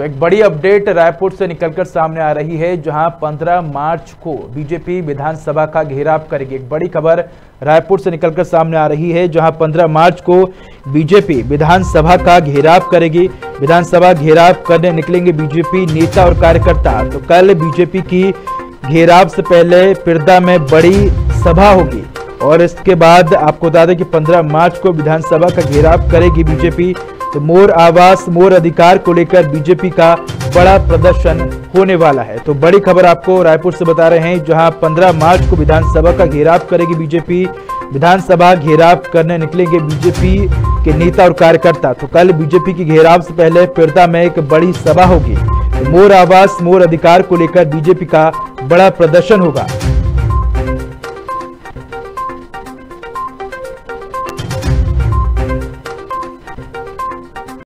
तो एक बड़ी अपडेट रायपुर से निकलकर सामने आ रही है, जहाँ 15 मार्च को बीजेपी विधानसभा का घेराव करेगी। एक बड़ी खबर रायपुर से निकलकर सामने आ रही है, जहाँ 15 मार्च को बीजेपी विधानसभा का घेराव करेगी। विधानसभा घेराव करने निकलेंगे बीजेपी नेता और कार्यकर्ता। तो कल बीजेपी की घेराव से पहले पिरदा में बड़ी सभा होगी और इसके बाद आपको बता दें कि 15 मार्च को विधानसभा का घेराव करेगी बीजेपी। तो मोर आवास, मोर अधिकार को लेकर बीजेपी का बड़ा प्रदर्शन होने वाला है। तो बड़ी खबर आपको रायपुर से बता रहे हैं, जहाँ 15 मार्च को विधानसभा का घेराव करेगी बीजेपी। विधानसभा घेराव करने निकलेंगे बीजेपी के नेता और कार्यकर्ता। तो कल बीजेपी की घेराव से पहले पिरदा में एक बड़ी सभा होगी। तो मोर आवास, मोर अधिकार को लेकर बीजेपी का बड़ा प्रदर्शन होगा।